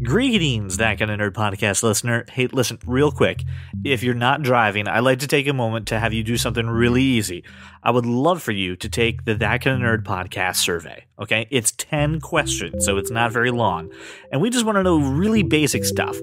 Greetings, that kind of nerd podcast listener. Hey, listen, real quick. If you're not driving, I'd like to take a moment to have you do something really easy. I would love for you to take the That Kind of Nerd podcast survey. Okay, it's ten questions, so it's not very long, and we just want to know really basic stuff.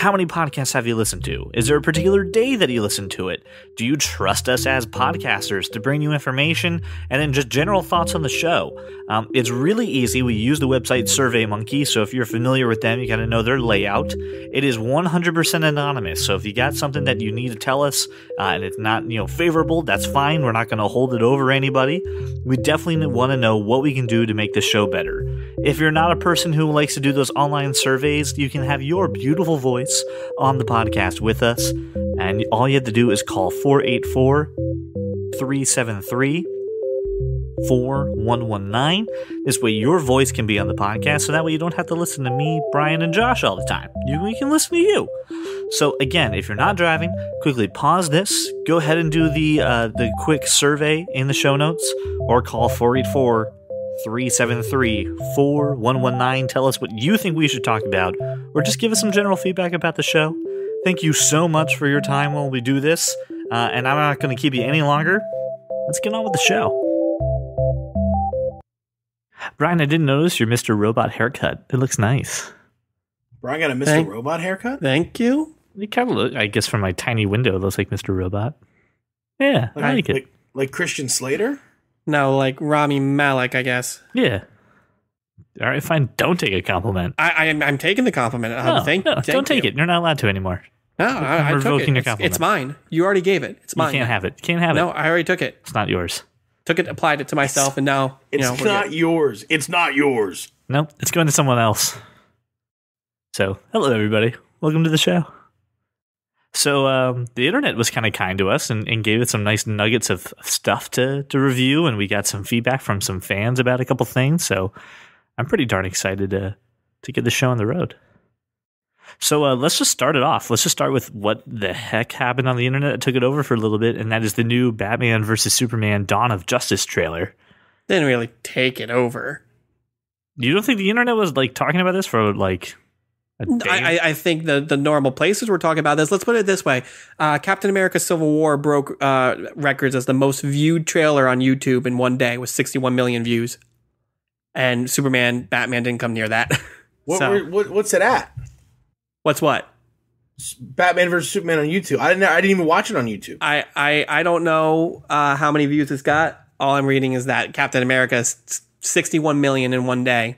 How many podcasts have you listened to? Is there a particular day that you listen to it? Do you trust us as podcasters to bring you information? And then just general thoughts on the show. Um, it's really easy. We use the website SurveyMonkey, so if you're familiar with them, you got to know their layout. It is 100% anonymous, so if you got something that you need to tell us uh, and it's not you know favorable, that's fine. We're not going to hold it over anybody. We definitely want to know what we can do to make the show better. If you're not a person who likes to do those online surveys, you can have your beautiful voice on the podcast with us. And all you have to do is call 484 373 4119. This way, your voice can be on the podcast, so that way you don't have to listen to me, Brian, and Josh all the time. You, we can listen to you. So, again, if you're not driving, quickly pause this, go ahead and do the, uh, the quick survey in the show notes, or call 484 373 4119. Tell us what you think we should talk about, or just give us some general feedback about the show. Thank you so much for your time while we do this, uh, and I'm not going to keep you any longer. Let's get on with the show. Brian, I didn't notice your Mr. Robot haircut. It looks nice. Brian got a Mr. Thank- Robot haircut? Thank you. You kind of look, I guess, from my tiny window, it looks like Mr. Robot. Yeah, I like it. Like, like Christian Slater? No, like Rami Malek, I guess. Yeah. All right, fine. Don't take a compliment. I, I am I'm taking the compliment. No, thank, no, thank don't take you. it. You're not allowed to anymore. No, I, I took revoking it. your It's, compliment. it's mine. You already gave it. It's You mine. can't have it. You can't have no, it. No, I already took it. It's not yours. Took it, applied it to myself, and now you It's know not good. yours. It's not yours. Nope, it's going to someone else. So, hello everybody. Welcome to the show. So, um, the internet was kind of kind to us and, and gave us some nice nuggets of stuff to, to review, and we got some feedback from some fans about a couple things. So, I'm pretty darn excited to to get the show on the road. So, uh, let's just start it off. Let's just start with what the heck happened on the internet that took it over for a little bit, and that is the new Batman versus Superman: Dawn of Justice trailer. Didn't really take it over. You don't think the internet was like talking about this for like? I, I, I think the the normal places we're talking about this. Let's put it this way: uh, Captain America: Civil War broke uh, records as the most viewed trailer on YouTube in one day with 61 million views, and Superman, Batman didn't come near that. What, So- were- what what's it at? What's what? Batman versus Superman on YouTube. I didn't I didn't even watch it on YouTube. I I, I don't know uh, how many views it's got. All I'm reading is that Captain America is 61 million in one day,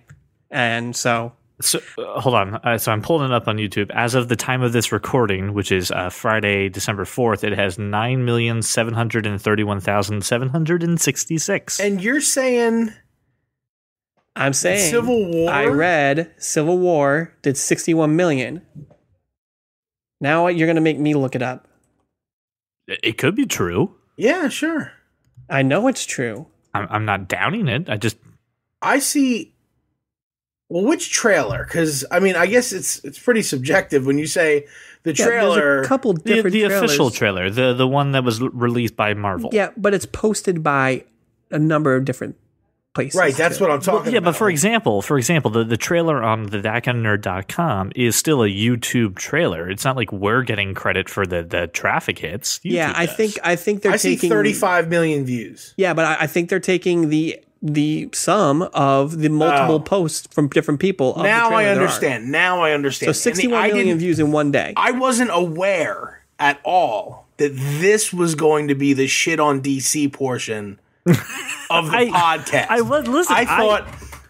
and so So uh, hold on. Uh, so I'm pulling it up on YouTube. As of the time of this recording, which is uh, Friday, December fourth, it has nine million seven hundred and thirty-one thousand seven hundred and sixty-six. And you're saying I'm saying Civil War? I read Civil War did 61 million. Now you're gonna make me look it up. It could be true. Yeah, sure. I know it's true. I'm, I'm not doubting it. I just I see well which trailer? Because I mean I guess it's it's pretty subjective when you say the Yeah, trailer there's a couple the, different the trailers. official trailer, the the one that was released by Marvel. Yeah, but it's posted by a number of different places. Right, that's too. what I'm talking yeah, about. but for example, for example, the, the trailer on the thatkindofnerd.com is still a YouTube trailer. It's not like we're getting credit for the, the traffic hits. Yeah, I does. think I think they're I see taking 35 million views. Yeah, but I, I think they're taking the the sum of the multiple Oh. posts from different people. Now I understand. Now I understand. So And the- million views in one day. I wasn't aware at all that this was going to be the shit on DC portion of the I- podcast. I was- listen, I I- thought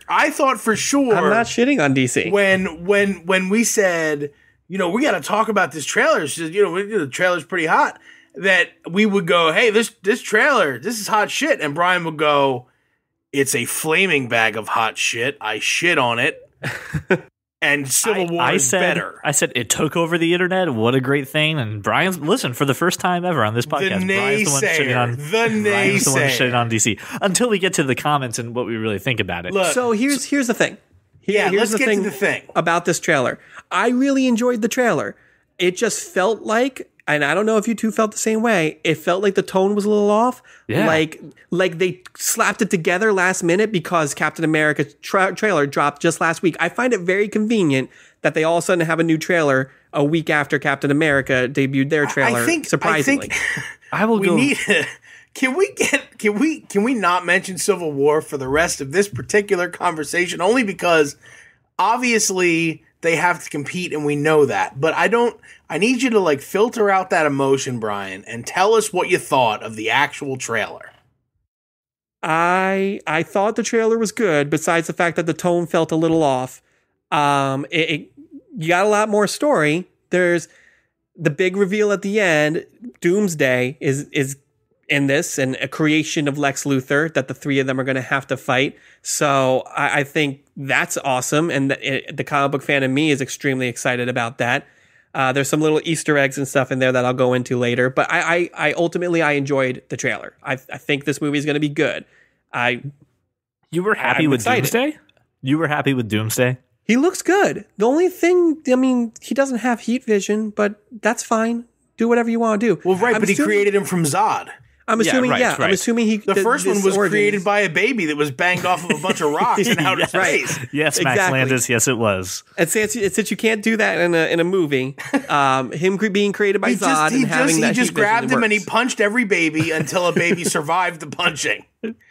I, thought for sure I'm not shitting on DC. when when when we said, you know, we got to talk about this trailer. She said, you know, the trailer's pretty hot. That we would go, hey, this this trailer, this is hot shit, and Brian would go, it's a flaming bag of hot shit. I shit on it. and Civil War I is said, better. I said it took over the internet. What a great thing! And Brian's listen for the first time ever on this podcast. Brian's the one shitting naysayer. on The Brian's the one shitting on DC. Until we get to the comments and what we really think about it. Look, so here's here's the thing. Here- Yeah, here's let's get to the thing. about this trailer. I really enjoyed the trailer. It just felt like and I don't know if you two felt the same way. It felt like the tone was a little off. Yeah. Like like they slapped it together last minute because Captain America tra- trailer dropped just last week. I find it very convenient that they all of a sudden have a new trailer a week after Captain America debuted their trailer. I think surprisingly, I think I will we go. need. Can we get? Can we? Can we not mention Civil War for the rest of this particular conversation? Only because obviously they have to compete, and we know that. But I don't. I need you to like filter out that emotion, Brian, and tell us what you thought of the actual trailer. I I thought the trailer was good. Besides the fact that the tone felt a little off, um, it, it you got a lot more story. There's the big reveal at the end. Doomsday is is in this, and a creation of Lex Luthor that the three of them are going to have to fight. So I, I think that's awesome, and the, it, the comic book fan in me is extremely excited about that. Uh, there's some little Easter eggs and stuff in there that I'll go into later, but I, I, I ultimately I enjoyed the trailer. I, I think this movie is going to be good. I You were happy I'm with excited. Doomsday? You were happy with Doomsday? he looks good. The only thing, I mean, he doesn't have heat vision, but that's fine. Do whatever you want to do. Well, right, I'm but he created him from Zod. I'm Yeah, assuming, yeah, right, I'm assuming he. The th- first one was origins- created by a baby that was banged off of a bunch of rocks in outer yes. space. Yes, Max Exactly. Landis. Yes, it was. And since, since you can't do that in a in a movie, um, him being created by He Zod just, he and having just, that he just grabbed it him and he punched every baby until a baby survived the punching.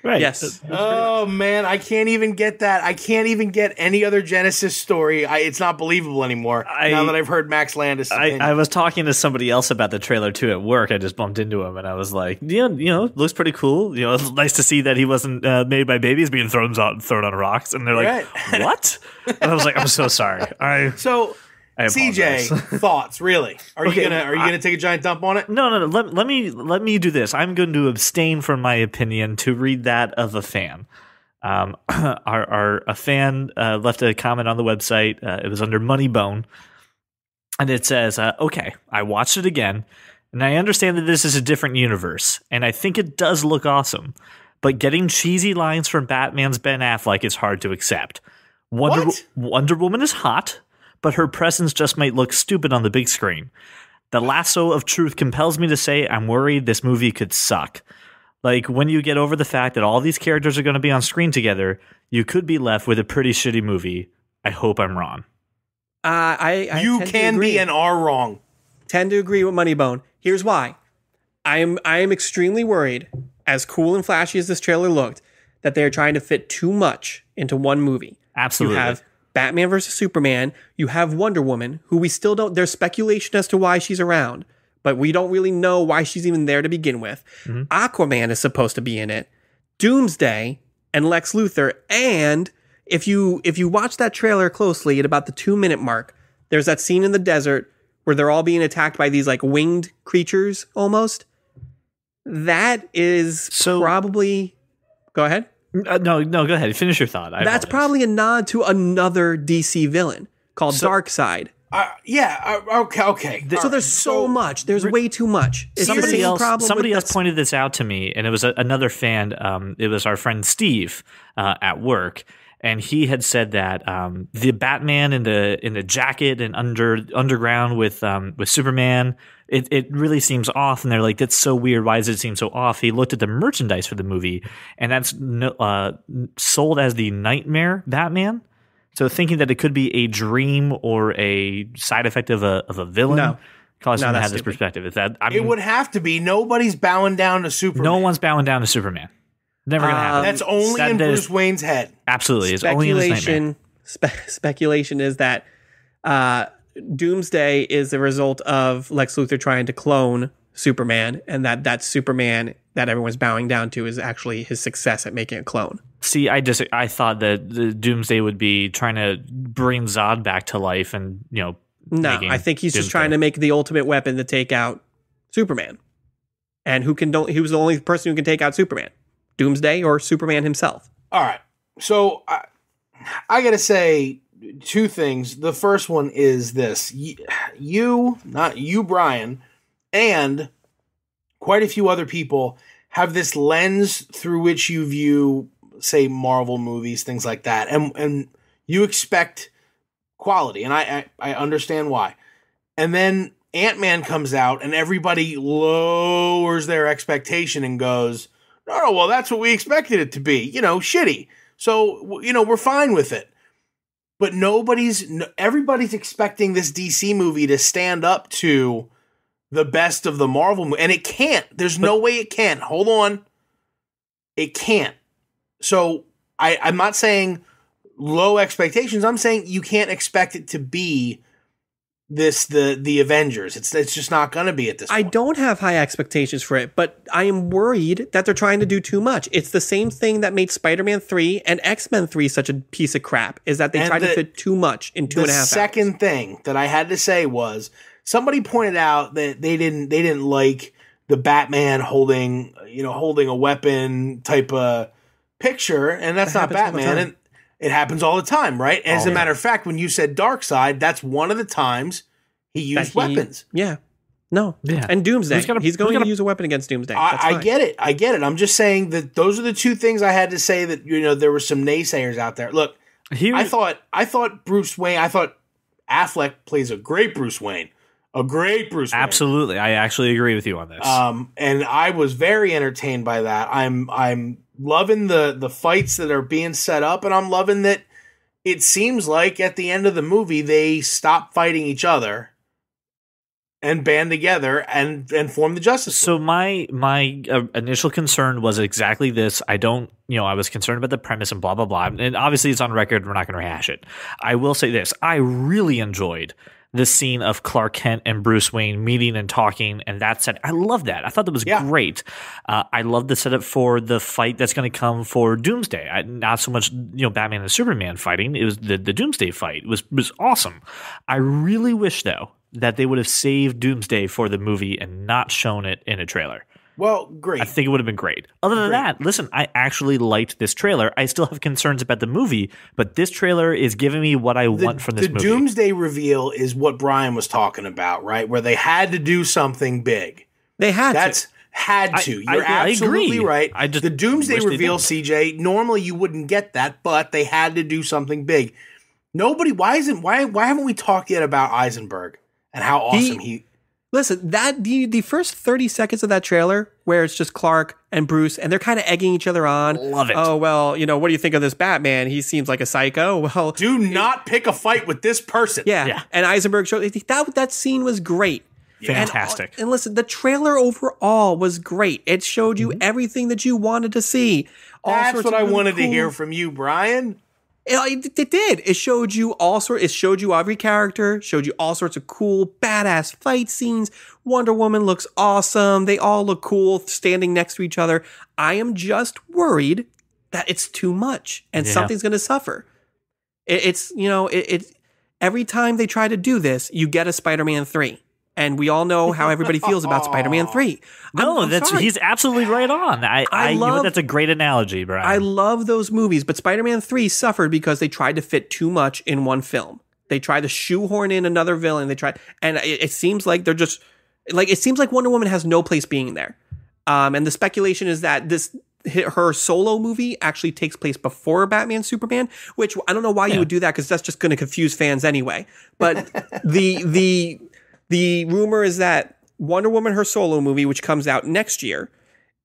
Right. Yes. Oh man, I can't even get that. I can't even get any other Genesis story. I, it's not believable anymore I- now that I've heard Max Landis. I, I was talking to somebody else about the trailer too at work. I just bumped into him and I was like, yeah, you know, looks pretty cool. You know, it's nice to see that he wasn't uh, made by babies being thrown on thrown on rocks. And they're like, Right. what? And I was like, I'm so sorry. I, so I apologize. CJ, thoughts really? Are Okay, you gonna are you I- gonna take a giant dump on it? No, no, no. Let, let me let me do this. I'm going to abstain from my opinion to read that of a fan. Um, our, our a fan uh, left a comment on the website. Uh, it was under Moneybone, and it says, uh, "Okay, I watched it again, and I understand that this is a different universe, and I think it does look awesome. But getting cheesy lines from Batman's Ben Affleck is hard to accept. Wonder What? Wonder Woman is hot, but her presence just might look stupid on the big screen." The lasso of truth compels me to say I'm worried this movie could suck. Like when you get over the fact that all these characters are going to be on screen together, you could be left with a pretty shitty movie. I hope I'm wrong. Uh, I, I you can be and are wrong. tend to agree with Moneybone. Here's why. I am I am extremely worried, as cool and flashy as this trailer looked, that they're trying to fit too much into one movie. Absolutely. You have Batman versus Superman. You have Wonder Woman, who we still don't. There's speculation as to why she's around, but we don't really know why she's even there to begin with. Mm-hmm. Aquaman is supposed to be in it. Doomsday and Lex Luthor, and if you if you watch that trailer closely at about the two minute mark, there's that scene in the desert where they're all being attacked by these like winged creatures almost. That is So- probably. Go ahead. Uh, no, no, go ahead. Finish your thought. I That's apologize. probably a nod to another DC villain called So- Darkseid. Uh, yeah. Uh, okay. Okay. So there's so, much. There's way too much. It's the somebody same else problem somebody else this- pointed this out to me and it was a, another fan um, it was our friend steve uh, at work and he had said that um, the batman in the in the jacket and under underground with um, with superman it, it really seems off and they're like that's so weird why does it seem so off he looked at the merchandise for the movie and that's no- uh, sold as the nightmare batman so thinking that it could be a dream or a side effect of a of a villain No. caused No, him to have this stupid. perspective. Is that I It would have to be. Nobody's bowing down to Superman. no one's bowing down to Superman. Never gonna Um, happen. That's only That- in that Bruce is- Wayne's head. absolutely. It's only in his nightmare. speculation. Spe- speculation is that uh, Doomsday is the result of Lex Luthor trying to clone Superman, and that that Superman that everyone's bowing down to is actually his success at making a clone. See, I just I thought that the Doomsday would be trying to bring Zod back to life, and you know, No, I think he's just trying to make the ultimate weapon to take out Superman. And who can don't who's the only person who can take out Superman? Doomsday or Superman himself? All right. So I, I got to say two things. The first one is this you, not you, Brian, and quite a few other people have this lens through which you view, say, Marvel movies, things like that. And, and you expect quality. And I, I, I understand why. And then Ant Man comes out and everybody lowers their expectation and goes, no, well, that's what we expected it to be, you know, shitty. So, you know, we're fine with it. But nobody's, everybody's expecting this DC movie to stand up to the best of the Marvel movie. And it can't. There's no way it can. Hold on. It can't. So I, I'm not saying low expectations. I'm saying you can't expect it to be this the the Avengers. It's it's just not going to be at this. I point. don't have high expectations for it, but I am worried that they're trying to do too much. It's the same thing that made Spider-Man three and X Men three such a piece of crap. Is that they And tried to fit too much in two the and second hours. thing that I had to say was somebody pointed out that they didn't they didn't like the Batman holding you know holding a weapon type of picture, and that's That not the Batman. And it happens all the time, right? As Oh, a yeah. matter of fact, when you said Darkseid, that's one of the times he used he- weapons. Yeah. No. Yeah. And Doomsday. Who's gonna- He's going who's gonna- to use a weapon against Doomsday. That's I, I get it. I get it. I'm just saying that those are the two things I had to say that you know there were some naysayers out there. Look, Here, I thought I thought Bruce Wayne. I thought Affleck plays a great Bruce Wayne, a great Bruce. Wayne. absolutely, I actually agree with you on this. Um, and I was very entertained by that. I'm I'm loving the the fights that are being set up, and I'm loving that. It seems like at the end of the movie they stop fighting each other and band together and and form the Justice. So my my uh, initial concern was exactly this. I don't, you know, I was concerned about the premise and blah blah blah. And obviously, it's on record. We're not going to rehash it. I will say this: I really enjoyed the scene of Clark Kent and Bruce Wayne meeting and talking, and that said, I love that. I thought that was Yeah. great. Uh, I love the setup for the fight that's going to come for Doomsday. I, not so much, you know, Batman and Superman fighting. It was the the Doomsday fight was was awesome. I really wish though that they would have saved Doomsday for the movie and not shown it in a trailer. Well, great. I think it would have been great. Other than Great. that, listen, I actually liked this trailer. I still have concerns about the movie, but this trailer is giving me what I the, want from this the movie. The Doomsday reveal is what Brian was talking about, right? Where they had to do something big. They had That's to. had I- to. I- You're I absolutely agree. right. I just the Doomsday reveal. CJ. Normally you wouldn't get that, but they had to do something big. Nobody. Why isn't why why haven't we talked yet about Eisenberg and how awesome he? Listen, that the the first 30 seconds of that trailer where it's just Clark and Bruce and they're kind of egging each other on. Love it. Oh, well, you know, what do you think of this Batman? He seems like a psycho. Well, do not pick a fight with this person. yeah. Yeah. And Eisenberg showed that that scene was great. Fantastic. And, and listen, the trailer overall was great. It showed you Mm-hmm. everything that you wanted to see. All That's what I wanted to hear from you, Brian. It, it- did. It showed you all sort. It showed you every character. Showed you all sorts of cool, badass fight scenes. Wonder Woman looks awesome. They all look cool standing next to each other. I am just worried that it's too much and Yeah. something's going to suffer. It, it's you know it, it. Every time they try to do this, you get a Spider-Man three, and we all know how everybody feels about Spider-Man three. I'm- no, I'm that's sorry. he's absolutely right on. I, I, I you know, love- that's a great analogy, Brian. I love those movies, but Spider Man 3 suffered because they tried to fit too much in one film. They tried to shoehorn in another villain. They tried, and it, it seems like they're just like it seems like Wonder Woman has no place being there. Um, and the speculation is that this her solo movie actually takes place before Batman Superman, which I don't know why you would do that because that's just going to confuse fans anyway. But the the the rumor is that Wonder Woman her solo movie, which comes out next year,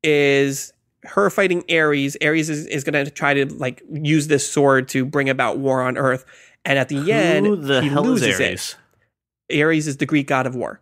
is her fighting Ares. Ares is, is going to try to like use this sword to bring about war on Earth, and at the Who end, the he hell is loses Ares? it. Ares is the Greek god of war.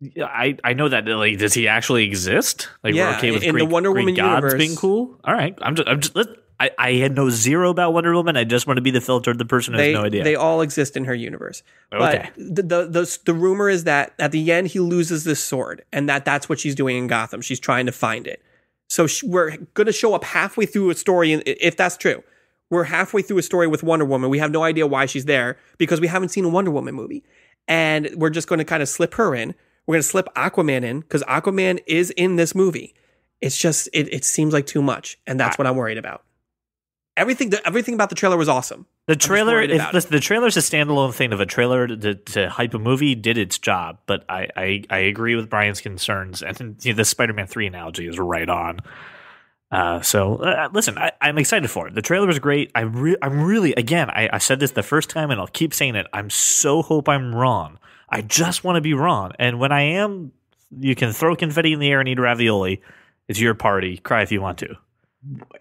Yeah, I, I know that. Like, does he actually exist? Like, Yeah, we're okay with in the Greek, Wonder Greek Woman gods universe- being cool. All right, I'm just, I'm just. Let, I, I had no zero about Wonder Woman. I just want to be the filtered, the person who They has no idea. they all exist in her universe. Okay. But the, the the the rumor is that at the end he loses this sword, and that that's what she's doing in Gotham. She's trying to find it. So sh we're going to show up halfway through a story, and if that's true, we're halfway through a story with Wonder Woman. We have no idea why she's there because we haven't seen a Wonder Woman movie, and we're just going to kind of slip her in. We're going to slip Aquaman in because Aquaman is in this movie. It's just it, it seems like too much, and that's what I'm worried about. Everything the, everything about the trailer was awesome. The trailer, if, listen, the trailer's a standalone thing. Of a trailer to, to hype a movie did its job, but I, I, I agree with Brian's concerns, and you know, the Spider-Man three analogy is right on. Uh, so uh, listen, I, I'm excited for it. The trailer was great. I re- I'm really, again, I, I said this the first time, and I'll keep saying it. I'm so hope I'm wrong. I just want to be wrong. And when I am, you can throw confetti in the air and eat ravioli. It's your party. Cry if you want to.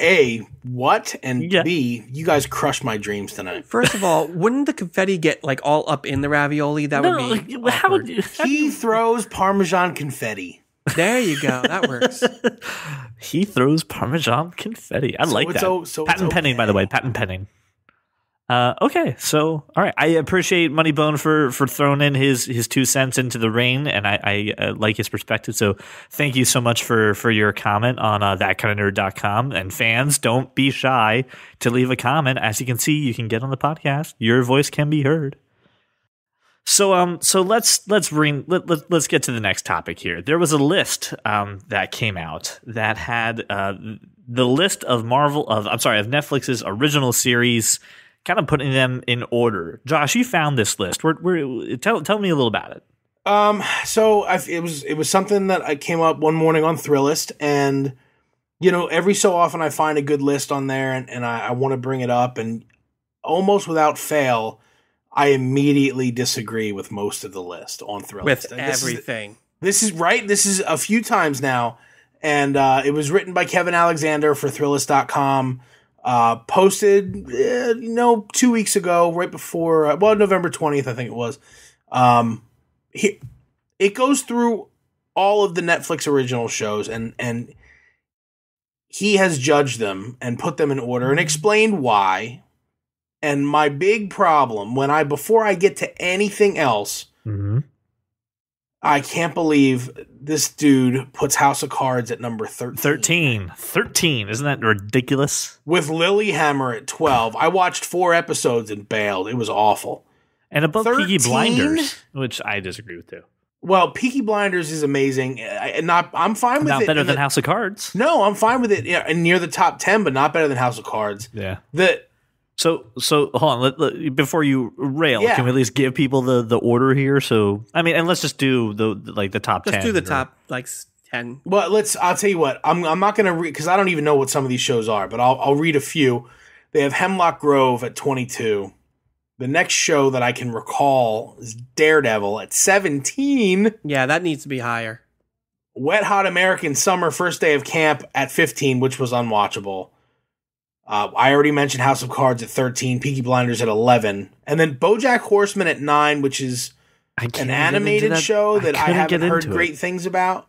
A, what? And Yeah. B, you guys crushed my dreams tonight. First of all, wouldn't the confetti get like all up in the ravioli? That No, would be like, how would you? how He you- throws Parmesan confetti. There you go. That works. he throws Parmesan confetti. I like that. o- so it's patent pending, by the way. Patent pending. Uh, okay, so all right, I appreciate Moneybone for for throwing in his his two cents into the rain, and I, I uh, like his perspective. So thank you so much for for your comment on uh, thatkindofnerd.com. And fans, don't be shy to leave a comment. As you can see, you can get on the podcast. Your voice can be heard. So um so let's let's bring let, let, let's get to the next topic here. There was a list um that came out that had uh the list of Marvel of I'm sorry of Netflix's original series kind of putting them in order. Josh, you found this list. Where, where tell tell me a little about it. Um, so I, it was it was something that I came up one morning on Thrillist, and you know, every so often I find a good list on there, and, and I, I want to bring it up, and almost without fail, I immediately disagree with most of the list on Thrillist. With And this is- everything. This is right. This is a few times now. And uh, it was written by Kevin Alexander for Thrillist.com. Uh, posted, uh, you know, two weeks ago, right before, uh, well, November 20th, I think it was. Um, he, it goes through all of the Netflix original shows and, and he has judged them and put them in order and explained why. And my big problem when I, before I get to anything else, Mm-hmm. I can't believe this dude puts House of Cards at number 13. 13. 13. Isn't that ridiculous? With Lilyhammer at 12. I watched four episodes and bailed. It was awful. And above Peaky 13? Blinders, which I disagree with too. Well, Peaky Blinders is amazing. I, not, I'm fine with Not it. better than the- House of Cards. No, I'm fine with it yeah, near the top 10, but not better than House of Cards. Yeah. The So so hold on. Let, let- before you rail, Yeah. can we at least give people the the order here? So I mean, and let's just do the like the top Let's ten. do the or- top like ten. Well, let's. I'll tell you what. I'm. I'm not going to read because I don't even know what some of these shows are, but I'll. I'll read a few. They have Hemlock Grove at 22. The next show that I can recall is Daredevil at 17. Yeah, that needs to be higher. Wet Hot American Summer First Day of Camp at 15, which was unwatchable. Uh, I already mentioned House of Cards at 13, Peaky Blinders at 11, and then BoJack Horseman at 9, which is an animated that. show that I, couldn't haven't heard great It. things about.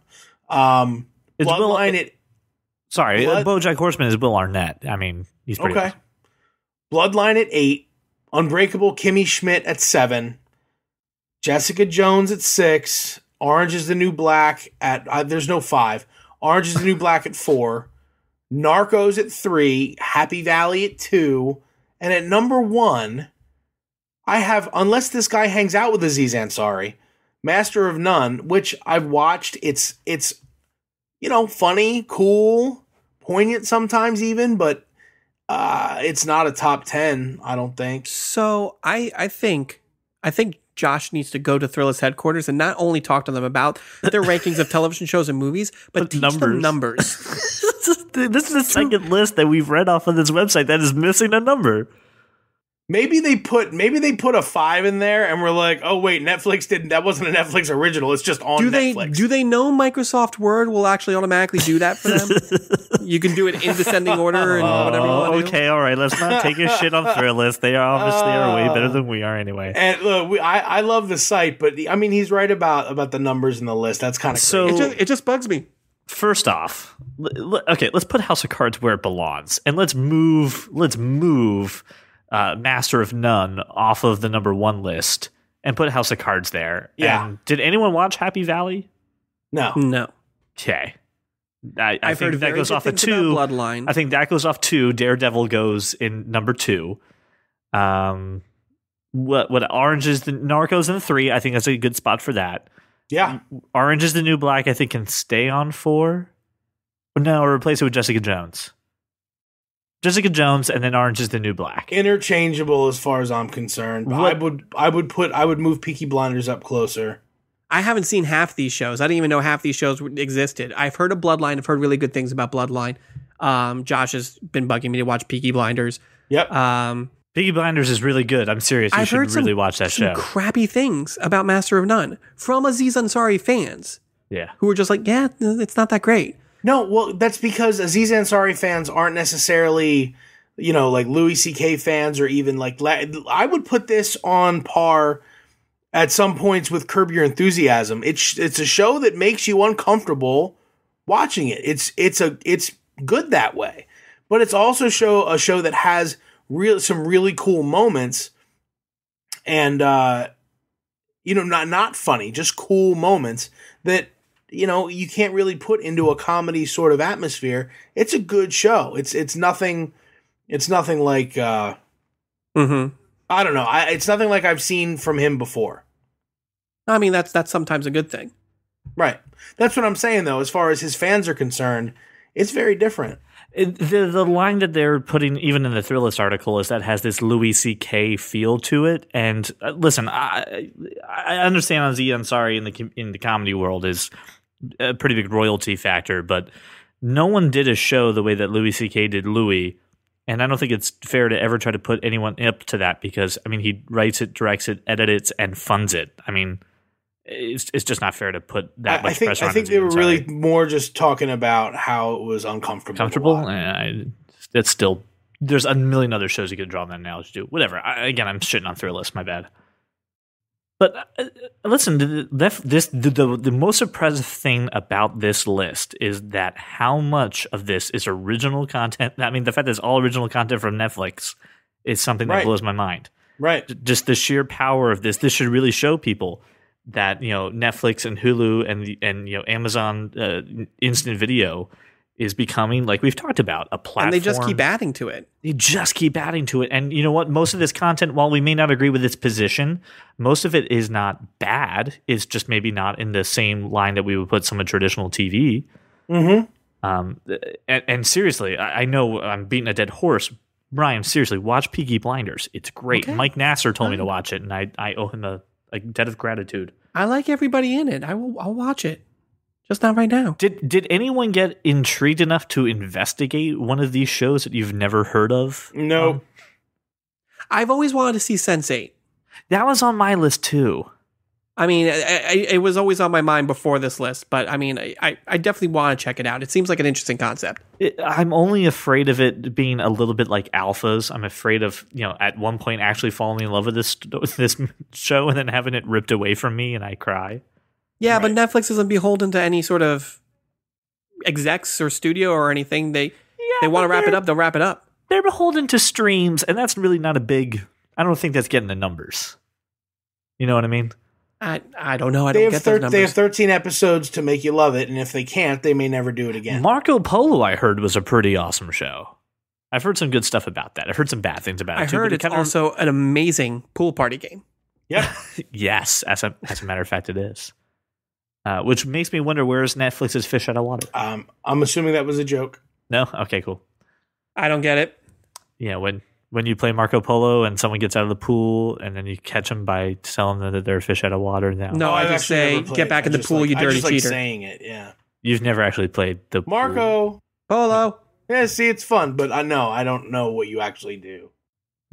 Um, It's Will, Bloodline at sorry, Blood- BoJack Horseman is Will Arnett. I mean, he's pretty Okay. Bloodline at eight. Unbreakable Kimmy Schmidt at seven. Jessica Jones at six. Orange is the New Black at, uh, there's no five. Orange is the New Black at four. Narcos at three. Happy Valley at two. And at number one, I have, unless this guy hangs out with Aziz Ansari, Master of None, which I've watched. It's, it's, you know, funny, cool, poignant sometimes even, but uh, it's not a top ten, I don't think. So I I think I think Josh needs to go to Thrillist headquarters and not only talk to them about their rankings of television shows and movies, but But teach numbers. them numbers. this is the second list that we've read off of this website that is missing a number. Maybe they put maybe they put a five in there, and we're like, oh wait, Netflix didn't. That wasn't a Netflix original. It's just on do they Netflix. do they know Microsoft Word will actually automatically do that for them? you can do it in descending order and oh, whatever you Oh, want to okay, all right. Let's not take a shit on Thrillist. They are obviously are way better than we are anyway. and look, we, I I love the site, but I mean, he's right about about the numbers in the list. That's kind of So- do. It just, it just bugs me. First off, l- l- okay, let's put House of Cards where it belongs, and let's move. Let's move uh, Master of None off of the number one list and put House of Cards there. Yeah. And did anyone watch Happy Valley? no. No. Okay. I, I I've think heard that goes off of two. Bloodline. I think that goes off two. Daredevil goes in number two. Um, what what Orange is the Narcos in the three. I think that's a good spot for that. Yeah, Orange is the New Black. I think can stay on four. No, or replace it with Jessica Jones. Jessica Jones, and then Orange is the New Black. interchangeable as far as I'm concerned. But I would I would put I would move Peaky Blinders up closer. I haven't seen half these shows. I didn't even know half these shows existed. I've heard of Bloodline. I've heard really good things about Bloodline. Um, Josh has been bugging me to watch Peaky Blinders. Yep. Um, Peaky Blinders is really good. I'm serious. You I've should heard some, really watch that some show. crappy things about Master of None from Aziz Ansari fans yeah. who were just like, yeah, it's not that great. No, well, that's because Aziz Ansari fans aren't necessarily, you know, like Louis C.K. fans or even like. I would put this on par at some points with Curb Your Enthusiasm. It's it's a show that makes you uncomfortable watching it. It's it's a it's good that way, but it's also show a show that has real some really cool moments, and uh, you know, not not funny, just cool moments that you know you can't really put into a comedy sort of atmosphere. It's a good show. It's it's nothing. It's nothing like uh, Mm-hmm. I don't know. I, it's nothing like I've seen from him before. I mean, that's that's sometimes a good thing. Right. That's what I'm saying though. As far as his fans are concerned, it's very different. The the line that they're putting even in the Thrillist article is that has this Louis C.K. feel to it. And uh, listen, I I understand Aziz Ansari in the in the comedy world is a pretty big royalty factor, but no one did a show the way that Louis C.K. did Louis. And I don't think it's fair to ever try to put anyone up to that because I mean he writes it, directs it, edits it, and funds it. I mean, it's it's just not fair to put that I, much I think pressure I on. think they were really more just talking about how it was uncomfortable. comfortable. That's still there's a million other shows you could draw that analogy to. Whatever. I, again, I'm shitting on Thrillist. My bad. But uh, listen, the, the, this the, the the most impressive thing about this list is that how much of this is original content. I mean, the fact that it's all original content from Netflix is something that Right. blows my mind Right. just the sheer power of this. This should really show people that you know Netflix and Hulu and and you know Amazon uh, Instant Video is becoming like we've talked about a platform. And they just keep adding to it. They just keep adding to it, and you know what? Most of this content, while we may not agree with its position, most of it is not bad. It's just maybe not in the same line that we would put some of traditional TV. Mm-hmm. Um, and, and seriously, I, I know I'm beating a dead horse. Brian, seriously, watch Peaky Blinders. It's great. Okay. Mike Nasser told me to watch it, and I, I owe him a, a debt of gratitude. I like everybody in it. I will. I'll watch it. Just not right now. Did did anyone get intrigued enough to investigate one of these shows that you've never heard of? No. Um, I've always wanted to see Sense8. that was on my list too. I mean, I, I, it was always on my mind before this list, but I mean, I, I definitely want to check it out. It seems like an interesting concept. It, I'm only afraid of it being a little bit like alphas. I'm afraid of you know at one point actually falling in love with this this show and then having it ripped away from me and I cry. Yeah, but Netflix isn't beholden to any sort of execs or studio or anything. They they want to wrap it up, they'll wrap it up. They're beholden to streams, and that's really not a big. I don't think that's getting the numbers. You know what I mean? I I don't know. I They don't have, get those numbers. they have 13 episodes to make you love it, and if they can't, they may never do it again. Marco Polo, I heard, was a pretty awesome show. I've heard some good stuff about that. I've heard some bad things about it I too. heard but it it's kinda- also an amazing pool party game. Yep. yes, as a as a matter of fact, it is. Uh, which makes me wonder where's Netflix's fish out of water. um, I'm assuming that was a joke. No, okay, cool. I don't get it. Yeah, when when you play Marco Polo and someone gets out of the pool and then you catch them by telling them that they're a fish out of water. Now, No, I I've just say, get back in the pool, like- you I dirty just like cheater. saying it, yeah. you've never actually played the pool. Marco. Polo. Yeah, see, it's fun, but I know I don't know what you actually do.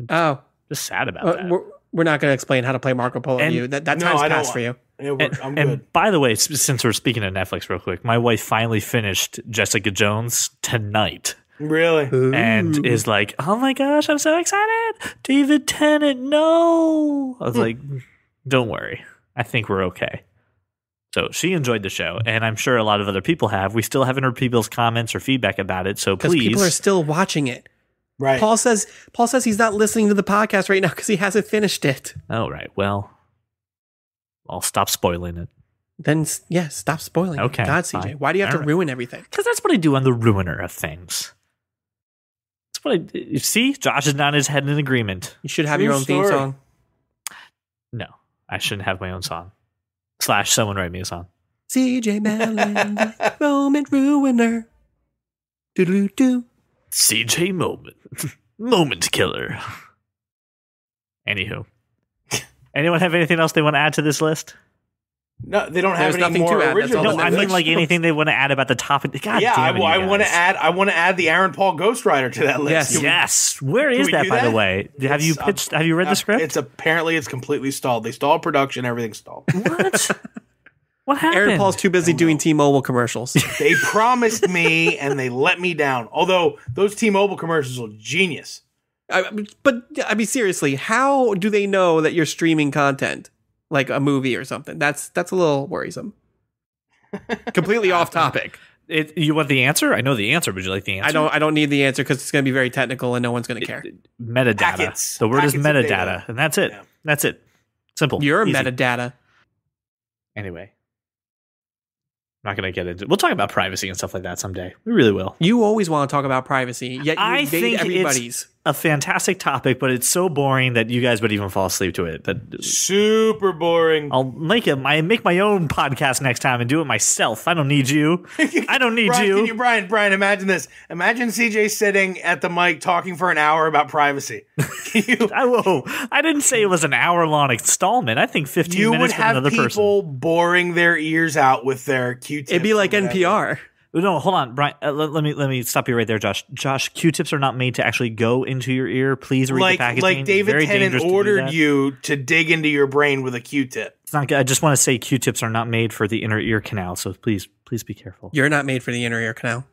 Oh, Just sad about uh, that. we're, we're not going to explain how to play Marco Polo And- to you. That, that No, time's I passed for you. And, I'm and by the way, since we're speaking of Netflix, real quick, my wife finally finished Jessica Jones tonight. Really? and is like, "Oh my gosh, I'm so excited, David Tennant!" No, I was hmm. like, "Don't worry, I think we're okay." So she enjoyed the show, and I'm sure a lot of other people have. We still haven't heard people's comments or feedback about it, so please, people are still watching it. Right. Paul says Paul says he's not listening to the podcast right now because he hasn't finished it. oh right, well, I'll stop spoiling it Then s- yeah, stop spoiling. it. Okay, God, CJ, fine. why do you have All to right. ruin everything? because that's what I do on the ruiner of things. That's what I you see. Josh is nodding his head in agreement. You should have True your own theme song. No, I shouldn't have my own song. Slash, someone write me a song. CJ Mellon, moment ruiner. Do do do. CJ Moment. Moment killer. Anywho. Anyone have anything else they want to add to this list? No, they don't have There's any more add, original. No, I mean like anything they want to add about the topic. God yeah, I, damn it, you want to add. I want to add the Aaron Paul Ghost Rider to that list. Yes. We- Yes. Where is that, do by the that? way? Have you It's, uh, pitched? Have you read the script? It's apparently it's completely stalled. They stalled production. Everything's stalled. what? what happened? Aaron Paul's too busy doing T-Mobile commercials. they promised me and they let me down. Although those T-Mobile commercials are genius. I, but I mean, seriously, how do they know that you're streaming content like a movie or something? That's that's a little worrisome. Completely off topic. It, you want the answer? I know the answer. Would you like the answer? I don't I don't need the answer because it's going to be very technical and no one's going to care. Metadata. Packets. The word is Packets of metadata, and that's it. Yeah. That's it. Simple. You're Easy. metadata. Anyway, I'm not going to get into. We'll talk about privacy and stuff like that someday. We really will. You always want to talk about privacy, yet you I invade think everybody's. It's a fantastic topic, but it's so boring that you guys would even fall asleep to it. But Super boring. I'll make it. I make my own podcast next time and do it myself. I don't need you. I don't need Brian, you. can you, Brian, Brian, imagine this. Imagine CJ sitting at the mic talking for an hour about privacy. You, I whoa! I didn't say it was an hour long installment. I think 15 you would minutes with have another people boring their ears out with their Q-tips. It'd be like or whatever. NPR. Person. No, hold on, Brian. Uh, let, let me let me stop you right there, Josh. Josh, Q-tips are not made to actually go into your ear. Please read Like, the packaging. like David Very Tennant dangerous to do ordered you to dig into your brain with a Q-tip. It's not. I just want to say Q-tips are not made for the inner ear canal. So please, please be careful. You're not made for the inner ear canal.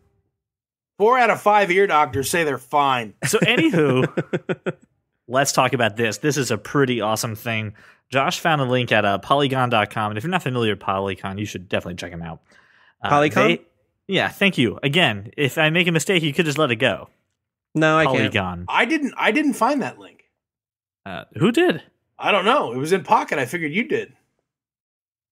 Four out of five ear doctors say they're fine. So, anywho, let's talk about this. This is a pretty awesome thing. Josh found a link at uh, polygon.com. And if you're not familiar with Polygon, you should definitely check them out. Uh, Polygon? they- yeah, thank you. Again, if I make a mistake, you could just let it go. No, I can't. Polygon. I didn't. I didn't find that link. Uh, who did? I don't know. It was in Pocket. I figured you did.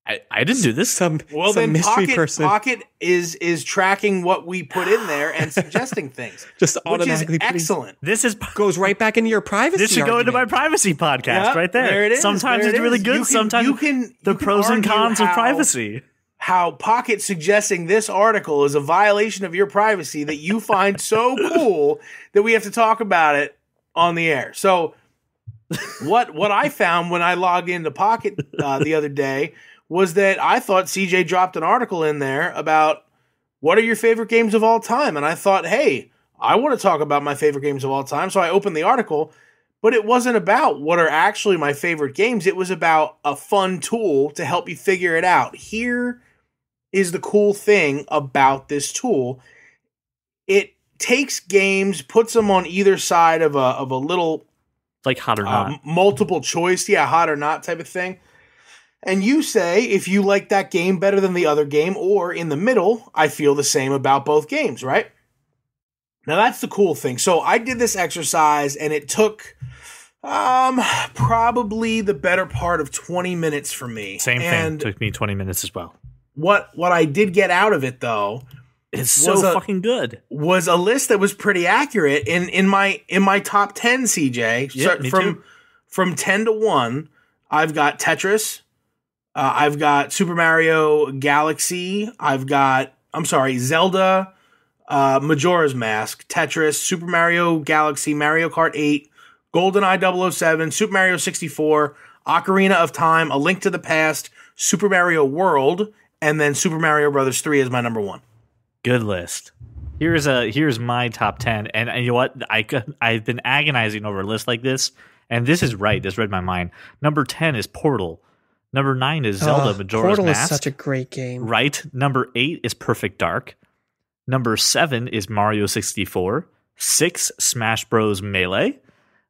I, I didn't do this. Some Well, some then mystery Pocket person Pocket is is tracking what we put in there and suggesting things, just which is automatically putting- excellent. This is goes right back into your privacy. this should go into my privacy podcast Yeah, right there. There it is. Sometimes There it's it really is. good. You can- sometimes you can the you can pros and argue cons of privacy. How Pocket suggesting this article is a violation of your privacy that you find so cool that we have to talk about it on the air. So, what what I found when I logged into Pocket uh, the other day was that I thought CJ dropped an article in there about what are your favorite games of all time, and I thought, hey, I want to talk about my favorite games of all time. So I opened the article, but it wasn't about what are actually my favorite games. It was about a fun tool to help you figure it out. Here is the cool thing about this tool. It takes games, puts them on either side of a of a little like hot or not. um, multiple choice, yeah, hot or not type of thing. And you say if you like that game better than the other game, or in the middle, I feel the same about both games, right? Now that's the cool thing. So I did this exercise and it took um probably the better part of 20 minutes for me. Same and thing. Took me 20 minutes as well. What what I did get out of it though is so a- fucking good. was a list that was pretty accurate in in my in my top 10 CJ Yeah, So from too. from 10 to 1 I've got Tetris uh, I've got Super Mario Galaxy I've got I'm sorry Zelda uh, Majora's Mask Tetris Super Mario Galaxy Mario Kart 8 GoldenEye 007 Super Mario 64 Ocarina of Time A Link to the Past Super Mario World and then Super Mario Brothers 3 is my number 1 Good list. Here's a here's my top 10 and, and you know what? I I've been agonizing over a list like this and this is right. This read my mind. Number 10 is Portal. Number 9 is Zelda Oh, Majora's Portal Mask. is such a great game. Right. Number eight is Perfect Dark. Number seven is Mario 64. Six, Smash Bros. Melee.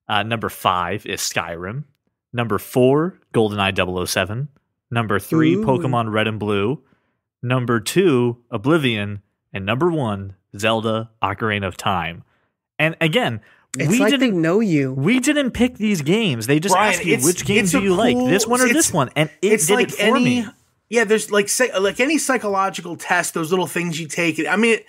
Uh, number five is Skyrim. Number four, GoldenEye 007. Number three, Ooh. Pokemon Red and Blue. Number two, Oblivion. And number one, Zelda Ocarina of Time. And again, It's we like didn't they know you. we didn't pick these games. They just Brian, asked you which games do a you like, this one or this one, and it it's did like it for any me. yeah there's like say like any psychological test those little things you take i mean it,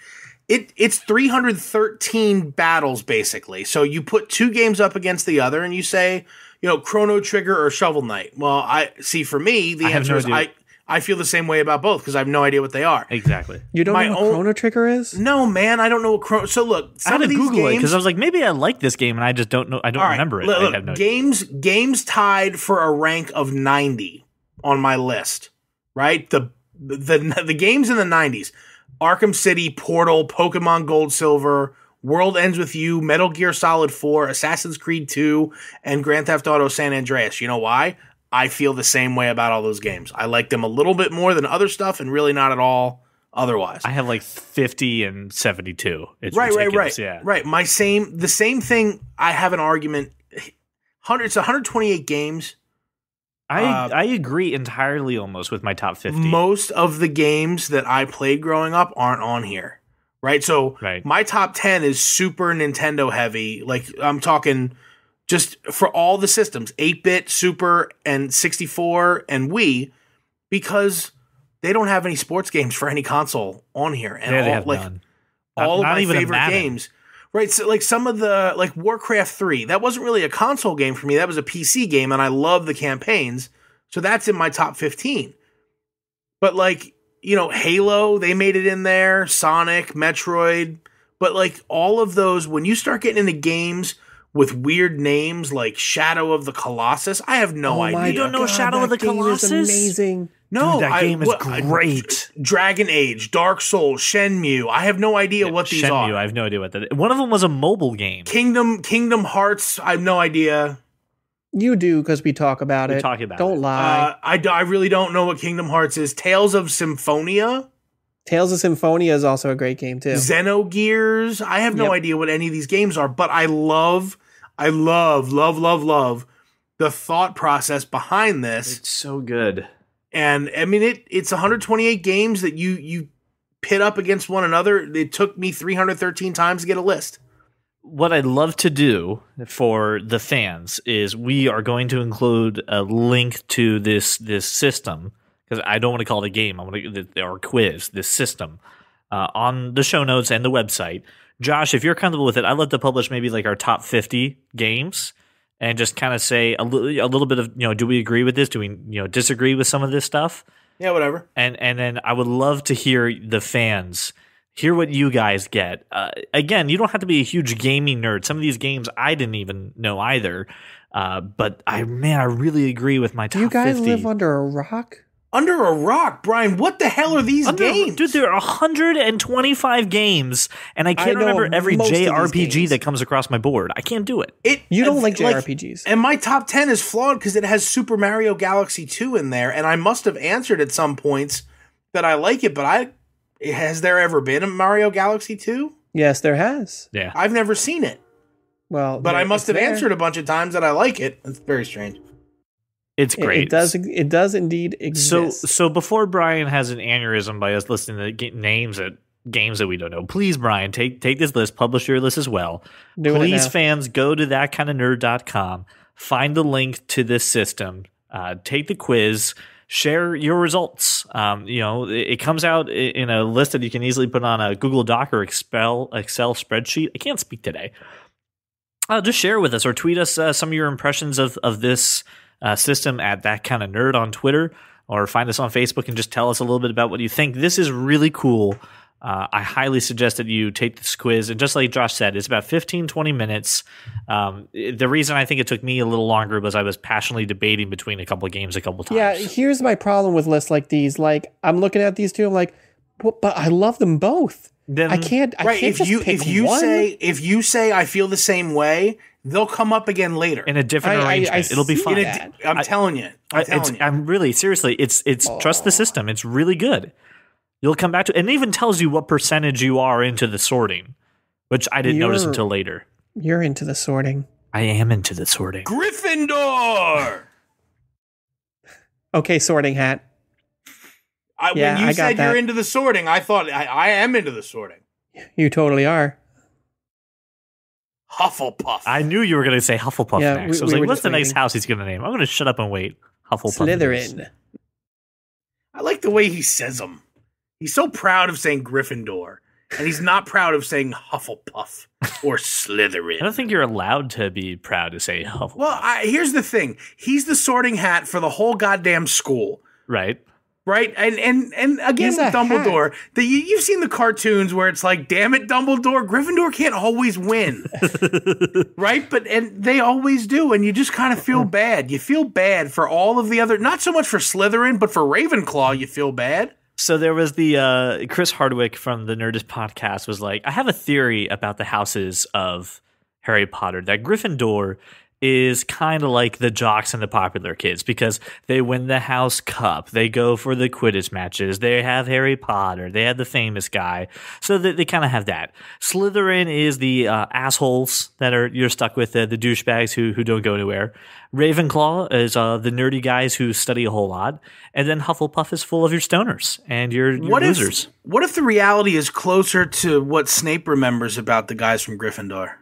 it it's 313 battles basically so you put two games up against the other and you say you know chrono trigger or shovel knight well i see for me the I answer no is idea. i i feel the same way about both because i have no idea what they are Exactly. You don't my know what own- Chrono Trigger is? no man i don't know what chrono so look I had to of these Google it games, because I was like, maybe I like this game, and I just don't know. I don't All right, remember it. look, I look, have no idea. games games tied for a rank of 90 on my list. right? The the the games in the 90s. Arkham City, Portal, Pokemon Gold Silver, World Ends with You, Metal Gear Solid 4, Assassin's Creed 2, and Grand Theft Auto San Andreas. You know why? I feel the same way about all those games. I like them a little bit more than other stuff and really not at all otherwise. I have like 50 and 72. It's right, right, ridiculous, right. Yeah. Right. My same the same thing I have an argument 100 it's 128 games. I Uh, I agree entirely almost with my top 50. Most of the games that I played growing up aren't on here. Right? So Right. my top 10 is super Nintendo heavy. Like I'm talking just for all the systems, 8-bit, Super and 64 and Wii because they don't have any sports games for any console on here and yeah, they all, have like none. All not of my even favorite games. Right, so like some of the like Warcraft 3, that wasn't really a console game for me. That was a PC game and I love the campaigns. So that's in my top 15. But like, you know, Halo, they made it in there, Sonic, Metroid, but like all of those when you start getting into games with weird names like Shadow of the Colossus, I have no Oh idea. You don't know God, Shadow of the game is Colossus? amazing. No, Dude, that I- game is what- I- great. Dragon Age, Dark Souls, Shenmue. I have no idea what these Shenmue, are. I have no idea what that is. One of them was a mobile game. Kingdom Kingdom Hearts. I have no idea. You do because we talk about We it. talk about Don't it. lie. Uh, I, d- I really don't know what Kingdom Hearts is. Tales of Symphonia, Tales of Symphonia is also a great game too. Xenogears. I have no Yep. idea what any of these games are, but I love, I love, love, love, love the thought process behind this. It's so good. And I mean, it it's 128 games that you you pit up against one another. It took me 313 times to get a list. What I'd love to do for the fans is we are going to include a link to this this system because I don't want to call it a game. I want to or quiz this system uh, on the show notes and the website. Josh, if you're comfortable with it, I'd love to publish maybe like our top 50 games and just kind of say a little a little bit of you know do we agree with this? Do we you know disagree with some of this stuff? Yeah, whatever. and and then I would love to hear the fans hear what you guys get. Uh, again, you don't have to be a huge gaming nerd. Some of these games I didn't even know either. Uh, but I man, I really agree with my top do you guys 50. live under a rock? Under a rock, Brian. What the hell are these Under- games? Dude, there are 125 games, and I can't know remember every most of JRPG that comes across my board. I can't do it. It You don't like like JRPGs. And my top 10 is flawed because it has Super Mario Galaxy 2 in there. And I must have answered at some points that I like it, but I has there ever been a Mario Galaxy 2? yes, there has. Yeah. I've never seen it. Well, But I must have there. answered a bunch of times that I like it. It's very strange. It's great. It, does. It does indeed So exist. so so before Brian has an aneurysm by us listening to names that games that we don't know, please Brian take take this list, publish your list as well. Doing please fans go to thatkindofnerd.com, find the link to this system, uh, take the quiz, share your results. Um, you know, it, it comes out in a list that you can easily put on a Google Doc or Excel Excel spreadsheet. I can't speak today. Uh, just share with us or tweet us uh, some of your impressions of of this uh, system at that kind of nerd on Twitter or find us on Facebook and just tell us a little bit about what you think. This is really cool. Uh, I highly suggest that you take this quiz. And just like Josh said, it's about 15, 20 minutes. Um, the reason I think it took me a little longer was I was passionately debating between a couple of games a couple times. Yeah, here's my problem with lists like these. Like, I'm looking at these two. I'm like, "Well, but I love them both. Then, I can't. I right. can't If just you pick if you one. say if you say I feel the same way, they'll come up again later. in a different I- I- I arrangement. It'll be see fun. In that. I'm telling you. I'm I- telling it's, you. I'm really seriously. It's it's trust the system. It's really good. You'll come back to, and it even tells you what percentage you are into the sorting, which I didn't notice You're- until later. you're into the sorting. I am into the sorting. Gryffindor. Okay, sorting hat. I, Yeah, when you I got said that. you're into the sorting, I thought I, I am into the sorting. You totally are. Hufflepuff. I knew you were going to say Hufflepuff Yeah, next. we- I was we like, what's just the next waiting. house he's going to name? I'm going to shut up and wait. Hufflepuff. it is. Slytherin. I like the way he says them. He's so proud of saying Gryffindor, and he's not proud of saying Hufflepuff or Slytherin. I don't think you're allowed to be proud to say Hufflepuff. Well, I, here's the thing. He's the sorting hat for the whole goddamn school. right. right? And and and again He's with Dumbledore, the, you, you've seen the cartoons where it's like, damn it, Dumbledore, Gryffindor can't always win, right? But and they always do, and you just kind of feel mm-hmm. bad. You feel bad for all of the other, not so much for Slytherin, but for Ravenclaw, you feel bad. So there was the uh, Chris Hardwick from the Nerdist podcast was like, I have a theory about the houses of Harry Potter that Gryffindor is kind of like the jocks and the popular kids because they win the house cup, they go for the Quidditch matches, they have Harry Potter, they have the famous guy, so they, they kind of have that. Slytherin is the uh, assholes that are you're stuck with, uh, the douchebags who who don't go anywhere. Ravenclaw is uh, the nerdy guys who study a whole lot, and then Hufflepuff is full of your stoners and your, your What losers. if what if the reality is closer to what Snape remembers about the guys from Gryffindor?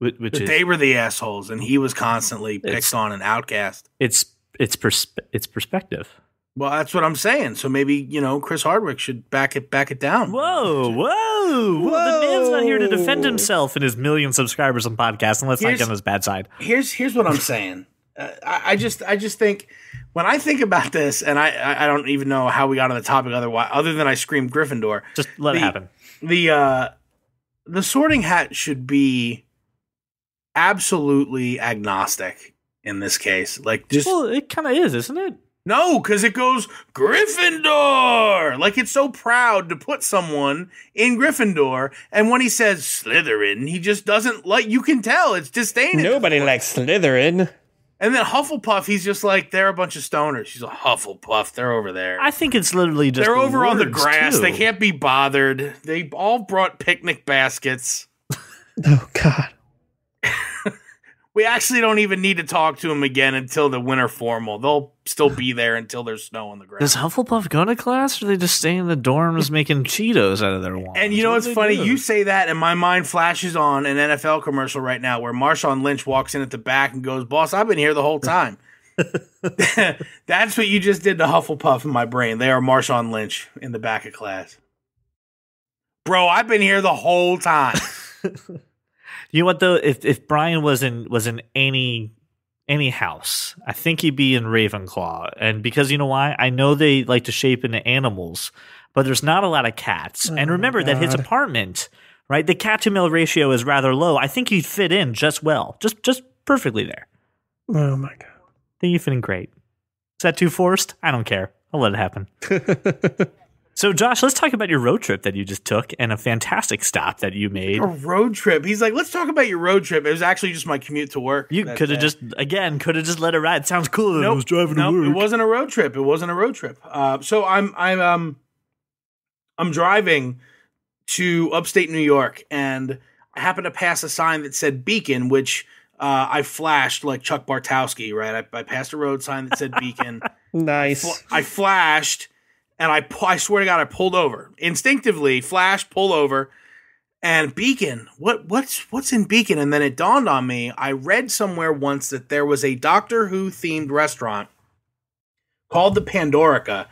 Which, which is they were the assholes, and he was constantly picked on and outcast. it's it's persp- it's perspective. Well, that's what I'm saying. So maybe you know Chris Hardwick should back it back it down. Whoa, whoa, whoa! The man's not here to defend himself and his million subscribers on podcast, and let's not get on his bad side. Here's here's what I'm saying. Uh, I, I just I just think when I think about this, and I I I don't even know how we got on the topic otherwise, other than I screamed Gryffindor. Just let it happen. The uh the Sorting Hat should be absolutely agnostic in this case. Like just Well, it kind of is, isn't it? No, because it goes Gryffindor. Like it's so proud to put someone in Gryffindor, and when he says Slytherin, he just doesn't like. You can tell it's disdain. Nobody likes Slytherin. And then Hufflepuff, he's just like they're a bunch of stoners. She's a Hufflepuff. They're over there. I think it's literally just they're the over on the grass. too. They can't be bothered. They all brought picnic baskets. Oh God. We actually don't even need to talk to them again until the winter formal. They'll still be there until there's snow on the ground. Does Hufflepuff go to class, or they just stay in the dorms making Cheetos out of their wands? And you know What what's funny? do? You say that, and my mind flashes on an NFL commercial right now where Marshawn Lynch walks in at the back and goes, "Boss, I've been here the whole time." That's what you just did to Hufflepuff in my brain. They are Marshawn Lynch in the back of class. Bro, I've been here the whole time. You know what though? If if Brian was in was in any any house, I think he'd be in Ravenclaw. And because you know why? I know they like to shape into animals, but there's not a lot of cats. Oh and remember that his apartment, right? The cat to male ratio is rather low. I think he'd fit in just well, just just perfectly there. Oh my god! I think you'd fit in great. Is that too forced? I don't care. I'll let it happen. God. So, Josh, let's talk about your road trip that you just took and a fantastic stop that you made. a road trip. He's like, let's talk about your road trip. It was actually just my commute to work. You could have just again could have just let it ride. Sounds cool. I was driving nope, to work. It wasn't a road trip. It wasn't a road trip. Uh, so I'm I'm um I'm driving to upstate New York, and I happened to pass a sign that said Beacon, which uh, I flashed like Chuck Bartowski. Right, I, I passed a road sign that said Beacon. nice. Fl- I flashed, and I I swear to God, I pulled over instinctively. Flash, pull over, and Beacon. What what's what's in Beacon? And then it dawned on me. I read somewhere once that there was a Doctor Who themed restaurant called the Pandorica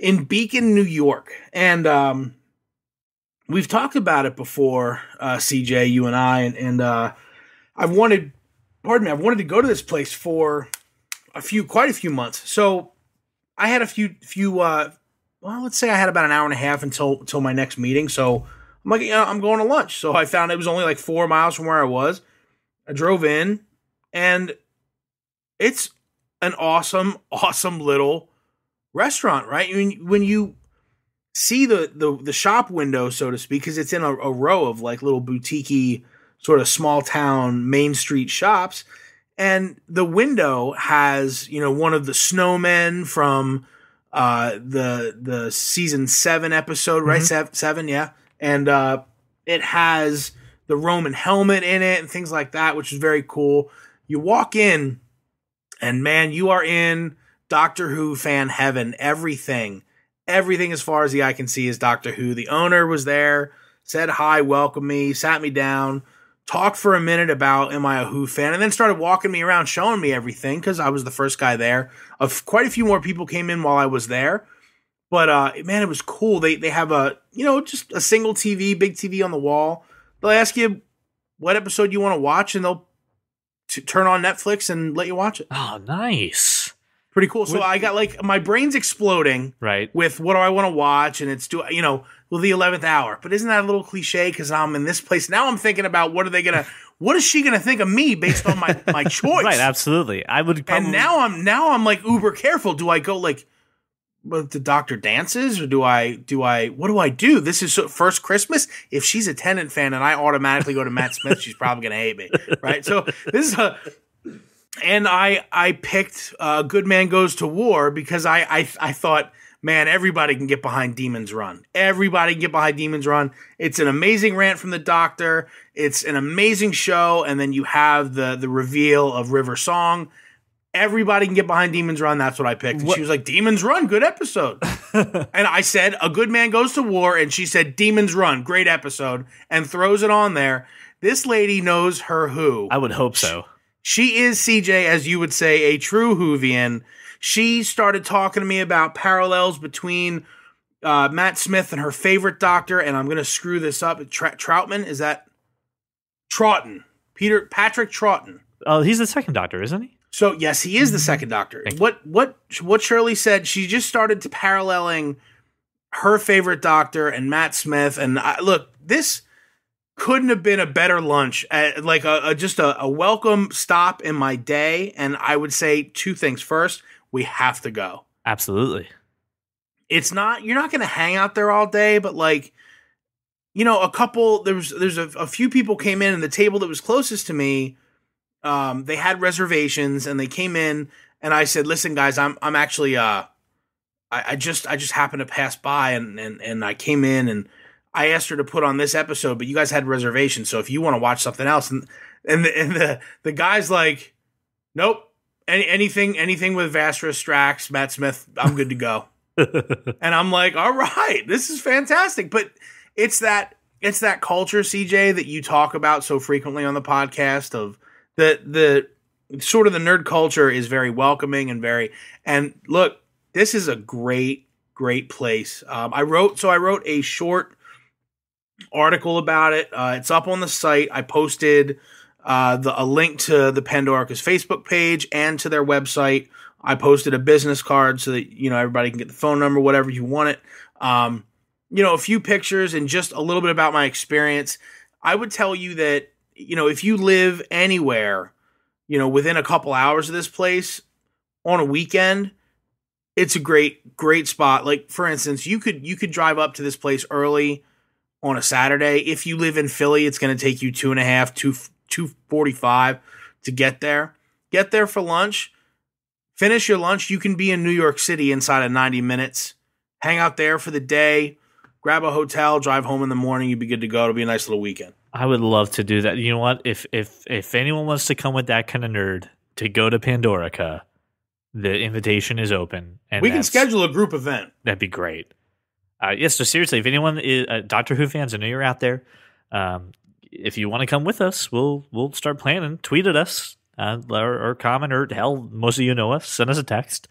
in Beacon, New York, and um, we've talked about it before, uh, CJ, you and I, and, and uh, I've wanted, pardon me, I've wanted to go to this place for a few, quite a few months. So I had a few, few, uh, well, let's say I had about an hour and a half until until my next meeting. So I'm like, know, I'm going to lunch. So I found it was only like four miles from where I was. I drove in, and it's an awesome, awesome little restaurant, right? When when you see the the the shop window, so to speak, because it's in a, a row of like little boutiquey, sort of small town main street shops, and the window has you know one of the snowmen from uh the the season seven episode, right? Mhm. Seven, seven, yeah, and uh it has the Roman helmet in it and things like that, which is very cool. You walk in, and man, you are in Doctor Who fan heaven. Everything, everything as far as the eye can see is Doctor Who. The owner was there, said hi, welcomed me, sat me down, talked for a minute about am I a Who fan, and then started walking me around, showing me everything because I was the first guy there. Of quite a few more people came in while I was there. But uh, man, it was cool. They they have a you know just a single TV, big TV on the wall. They'll ask you what episode you want to watch, and they'll t- turn on Netflix and let you watch it. Oh, nice. pretty cool. So I got like my brain's exploding Right. with what do I want to watch, and it's do you know well the eleventh hour. But isn't that a little cliche? Because I'm in this place now. I'm thinking about what are they gonna, what is she gonna think of me based on my my choice? Right, absolutely. I would probably and now I'm now I'm like uber careful. Do I go like, but the doctor dances, or do I do I what do I do? This is so, first Christmas. If she's a Tennant fan and I automatically go to Matt Smith, she's probably gonna hate me, right? So this is a. And I I picked uh, Good Man Goes to War because I, I I thought man everybody can get behind Demons Run everybody can get behind Demons Run it's an amazing rant from the Doctor it's an amazing show and then you have the the reveal of River Song everybody can get behind Demons Run. That's what I picked. And she was like, Demons Run, good episode. and I said, A Good Man Goes to War. And she said, Demons Run, great episode, and throws it on there. This lady knows her who. I would hope so. She is CJ, as you would say, a true Whovian. She started talking to me about parallels between uh, Matt Smith and her favorite doctor, and I'm going to screw this up. Tra- Troutman, is that Troughton? Peter Patrick Troughton. Oh, he's the second doctor, isn't he? So yes, he is the second Doctor. What what what Shirley said, she just started to paralleling her favorite Doctor and Matt Smith. And I, look, this couldn't have been a better lunch. Uh, like a, a just a, a welcome stop in my day. And I would say two things. First, we have to go. Absolutely. It's not you're not going to hang out there all day, but like you know, a couple there was there's a, a few people came in, and the table that was closest to me um, they had reservations and they came in and I said, listen guys, I'm, I'm actually, uh, I, I just, I just happened to pass by and, and, and I came in and I asked her to put on this episode, but you guys had reservations. So if you want to watch something else and, and the, and the, the guy's like, nope, any, anything, anything with Vastra, Strax, Matt Smith, I'm good to go. and I'm like, all right, this is fantastic. But it's that, it's that culture, CJ, that you talk about so frequently on the podcast of, the the sort of the nerd culture is very welcoming and very and look this is a great great place um, i wrote so i wrote a short article about it uh, it's up on the site i posted uh, the, a link to the Pandorica's facebook page and to their website i posted a business card so that you know everybody can get the phone number whatever you want it um, you know a few pictures and just a little bit about my experience i would tell you that you know, if you live anywhere, you know, within a couple hours of this place on a weekend, it's a great, great spot. Like for instance, you could you could drive up to this place early on a Saturday. If you live in Philly, it's going to take you two and a half, two two forty five to get there. Get there for lunch. Finish your lunch. You can be in New York City inside of ninety minutes. Hang out there for the day. Grab a hotel. Drive home in the morning. You'd be good to go. It'll be a nice little weekend. I would love to do that. You know what? If if if anyone wants to come with that kind of nerd to go to Pandorica, the invitation is open. And we can schedule a group event. That'd be great. Uh, yes, so seriously, if anyone is uh, Doctor Who fans, I know you're out there. Um, if you want to come with us, we'll we'll start planning. Tweet at us uh, or, or comment or hell, most of you know us. Send us a text.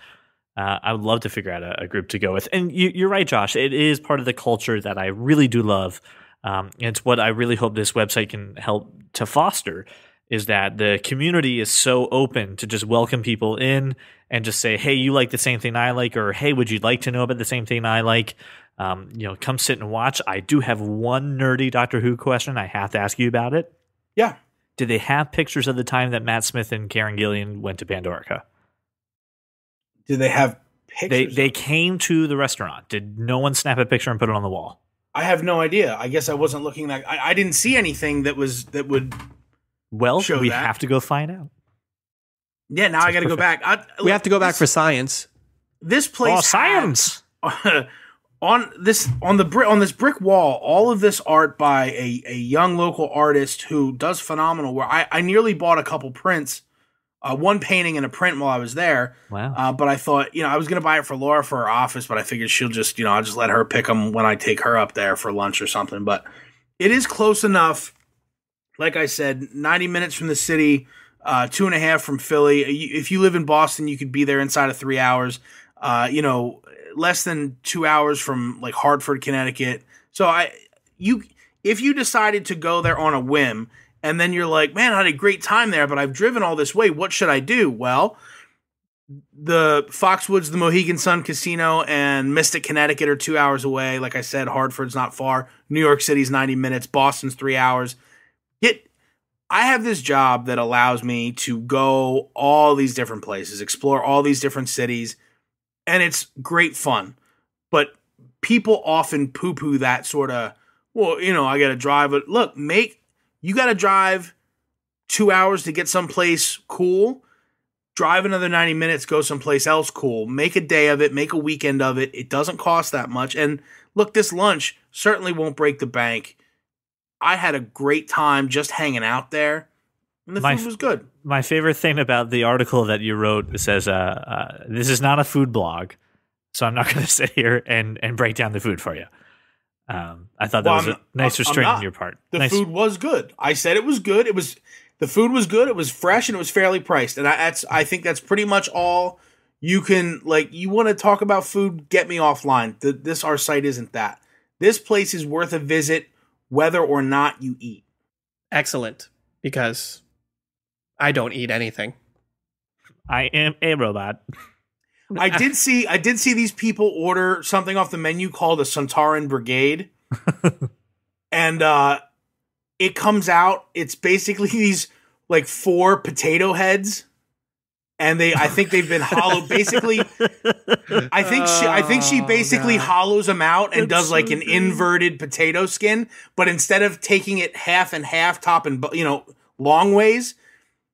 Uh, I would love to figure out a, a group to go with. And you, you're right, Josh. It is part of the culture that I really do love. Um, it's what I really hope this website can help to foster. Is that the community is so open to just welcome people in and just say, "Hey, you like the same thing I like," or "Hey, would you like to know about the same thing I like?" Um, you know, come sit and watch. I do have one nerdy Doctor Who question. I have to ask you about it. Yeah. Did they have pictures of the time that Matt Smith and Karen Gillan went to Pandorica? Do they have They pictures? they came to the restaurant. Did no one snap a picture and put it on the wall? I have no idea. I guess I wasn't looking that. I, I didn't see anything that was that would. Well, Show we that. have to go find out. Yeah. Now I got to go back. I, We have to go back this, for science. this place. Oh, has- science! on this on the brick on this brick wall. All of this art by a, a young local artist who does phenomenal work. I, I nearly bought a couple prints, uh, one painting and a print while I was there. Wow. Uh, but I thought, you know, I was going to buy it for Laura for her office, but I figured she'll just, you know, I'll just let her pick them when I take her up there for lunch or something. But it is close enough. Like I said, 90 minutes from the city, uh, two and a half from Philly. If you live in Boston, you could be there inside of three hours. Uh, you know, less than two hours from like Hartford, Connecticut. So I, you, if you decided to go there on a whim, and then you're like, man, I had a great time there, but I've driven all this way. What should I do? Well, the Foxwoods, the Mohegan Sun Casino, and Mystic, Connecticut are two hours away. Like I said, Hartford's not far. New York City's 90 minutes. Boston's three hours. Get I have this job that allows me to go all these different places, explore all these different cities, and it's great fun. But people often poo poo that sort of, well, you know, I got to drive. But look, make you got to drive two hours to get someplace cool. Drive another 90 minutes, go someplace else cool. Make a day of it, make a weekend of it. It doesn't cost that much. And look, this lunch certainly won't break the bank. I had a great time just hanging out there, and the My food was good. My favorite thing about the article that you wrote says, uh, uh, "This is not a food blog, so I'm not going to sit here and and break down the food for you." Um, I thought that Well, was I'm- a nice I'm restraint on your part. The nice. food was good. I said it was good. It was the food was good. It was fresh and it was fairly priced. And I, that's I think that's pretty much all you can like. You want to talk about food? Get me offline. The, this our site isn't that. This place is worth a visit, whether or not you eat. Excellent, because I don't eat anything. I am a robot. I did see I did see these people order something off the menu called a Sontaran Brigade. and uh it comes out, it's basically these like four potato heads. And they I think they've been hollowed basically I think she I think she Oh, basically God. hollows them out and That's does like so an good. inverted potato skin, but instead of taking it half and half top and you know long ways,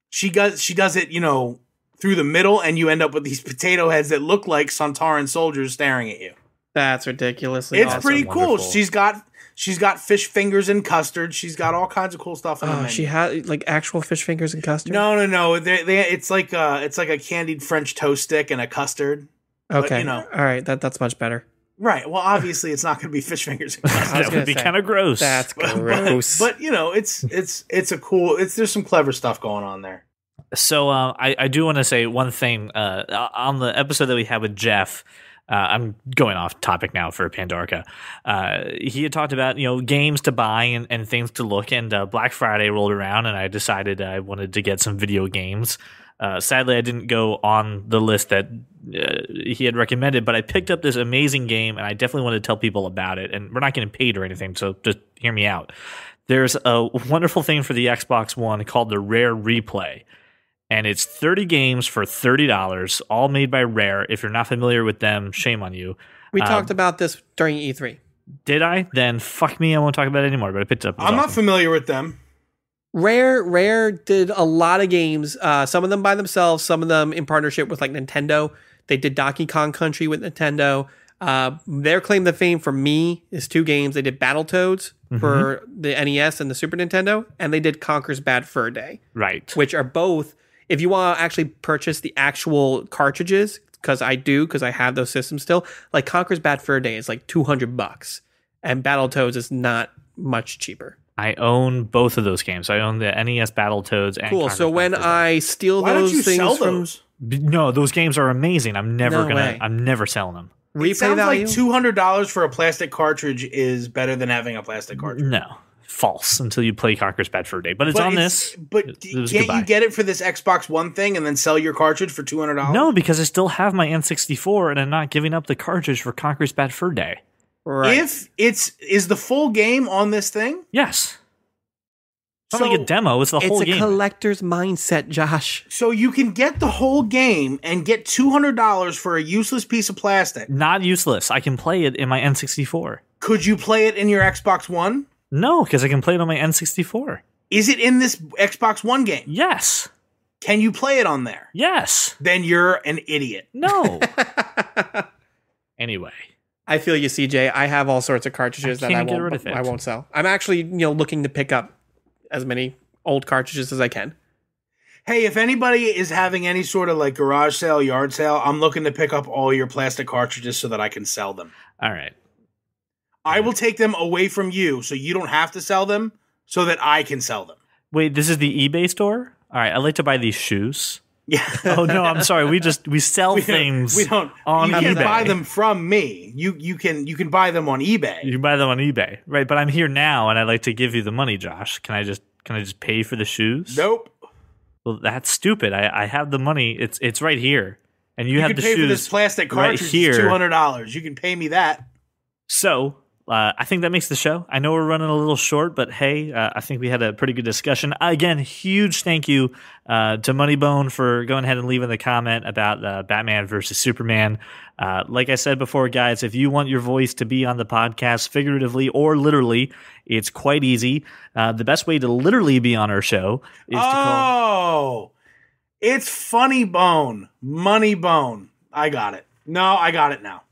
she does she does it, you know, through the middle and you end up with these potato heads that look like Sontaran soldiers staring at you. That's ridiculously It's awesome. pretty cool. wonderful. She's got she's got fish fingers and custard. She's got all kinds of cool stuff on the Oh, menu. she had like actual fish fingers and custard. no, no, no. They, they, it's like uh it's like a candied French toast stick and a custard. but, okay, you know. all right, that that's much better. Right. Well, obviously it's not going to be fish fingers and custard. I that gonna would be kind of gross. That's gross. But, you know, it's it's it's a cool. It's there's some clever stuff going on there. So uh, I, I do want to say one thing uh, on the episode that we had with Jeff. Uh, I'm going off topic now for Pandorica. Uh, he had talked about you know games to buy and, and things to look, and uh, Black Friday rolled around, and I decided I wanted to get some video games. Uh, sadly, I didn't go on the list that uh, he had recommended, but I picked up this amazing game, and I definitely want to tell people about it. And we're not getting paid or anything, so just hear me out. There's a wonderful thing for the Xbox One called the Rare Replay and it's 30 games for $30 all made by rare if you're not familiar with them shame on you we um, talked about this during E E3. did i then fuck me i won't talk about it anymore but i picked it up I'm not familiar with them. Rare, Rare did a lot of games. Uh, some of them by themselves, some of them in partnership with like Nintendo. They did Donkey Kong Country with Nintendo. Uh, their claim to fame for me is two games. They did Battletoads for the NES and the Super Nintendo, and they did Conker's Bad Fur Day, right which are both. If you want to actually purchase the actual cartridges, because I do, because I have those systems still, like Conker's Bad Fur Day is like two hundred bucks, and Battletoads is not much cheaper. I own both of those games i own the nes battletoads and Cool. Conker's So when Bad Fur Day. I steal Why don't those you things sell from those? B- no those games are amazing i'm never No gonna way. i'm never selling them replay It sounds value, like two hundred dollars for a plastic cartridge is better than having a plastic cartridge. no false until you play conker's bad fur day but it's But on it's- this But It- d- it can't goodbye. you get it for this Xbox One thing and then sell your cartridge for two hundred dollars? no because i still have my n64 and i'm not giving up the cartridge for conker's bad fur day right? If it's is the full game on this thing, yes it's not So- like a demo it's the it's whole a collector's mindset, Josh. so you can get the whole game and get two hundred dollars for a useless piece of plastic. not useless. I can play it in my N64. Could you play it in your Xbox One? No, because I can play it on my N64. Is it in this Xbox One game? Yes. Can you play it on there? Yes. Then you're an idiot. No. anyway, I feel you, CJ. I have all sorts of cartridges I that I can't get won't. rid of it. I won't sell. I'm actually, you know, looking to pick up as many old cartridges as I can. Hey, if anybody is having any sort of like garage sale, yard sale, I'm looking to pick up all your plastic cartridges so that I can sell them. all right. I will take them away from you so you don't have to sell them so that I can sell them. Wait, this is the eBay store? All right, I like to buy these shoes. Yeah. Oh no, I'm sorry. We just we sell We things. We don't. on you can eBay. buy them from me. You you can you can buy them on eBay. You can buy them on eBay, right? But I'm here now, and I'd like to give you the money, Josh. Can I just can I just pay for the shoes? nope. Well, that's stupid. I, I have the money. It's it's right here, and you, You have can the pay for this shoes plastic right here. two hundred dollars. You can pay me that. So uh, I think that makes the show. I know we're running a little short, but hey, uh, I think we had a pretty good discussion. Again, huge thank you uh, to Moneybone for going ahead and leaving the comment about uh, Batman versus Superman. Uh, like I said before, guys, if you want your voice to be on the podcast, figuratively or literally, it's quite easy. Uh, the best way to literally be on our show is to call. Oh, it's Funny Bone, Money Bone. I got it. No, I got it now.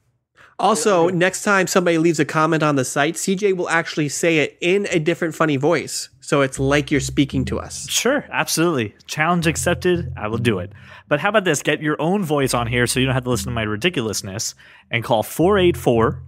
Also, next time somebody leaves a comment on the site, CJ will actually say it in a different funny voice. So it's like you're speaking to us. Sure, absolutely. Challenge accepted. I will do it. But how about this? Get your own voice on here so you don't have to listen to my ridiculousness and call 484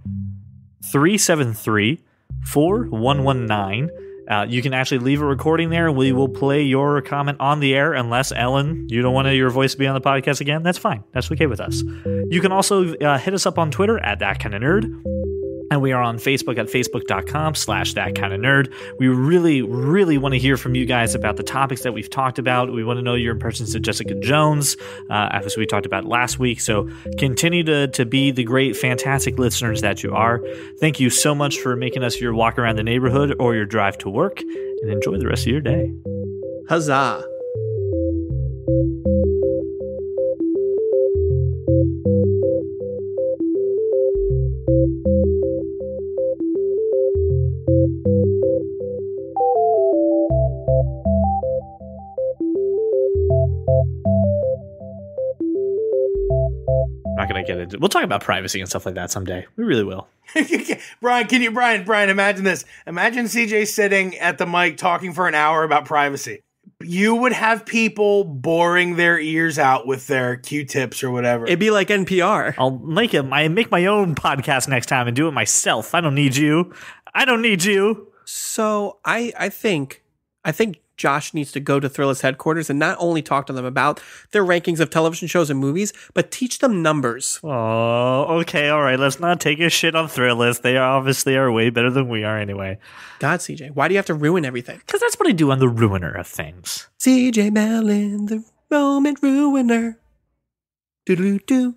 373 4119. Uh, you can actually leave a recording there. And we will play your comment on the air unless, Ellen, you don't want your voice to be on the podcast again. That's fine. That's okay with us. You can also uh, hit us up on Twitter at that kind of nerd. And we are on Facebook at facebook.com slash that kind of nerd. We really, really want to hear from you guys about the topics that we've talked about. We want to know your impressions of Jessica Jones, uh, as we talked about last week. So continue to, to be the great, fantastic listeners that you are. Thank you so much for making us your walk around the neighborhood or your drive to work, and enjoy the rest of your day. Huzzah. Into We'll talk about privacy and stuff like that someday. We really will. Brian, can you, Brian, Brian, imagine this. Imagine CJ sitting at the mic talking for an hour about privacy. You would have people boring their ears out with their Q-tips or whatever. It'd be like NPR. I'll make it. I make my own podcast next time and do it myself. I don't need you. I don't need you. So I I think I think Josh needs to go to Thrillist headquarters and not only talk to them about their rankings of television shows and movies, but teach them numbers. Oh, okay, all right. Let's not take a shit on Thrillist. They are obviously are way better than we are anyway. God, CJ, why do you have to ruin everything? Because that's what I do on the Ruiner of Things. CJ Mellon, the moment ruiner. Do do doo.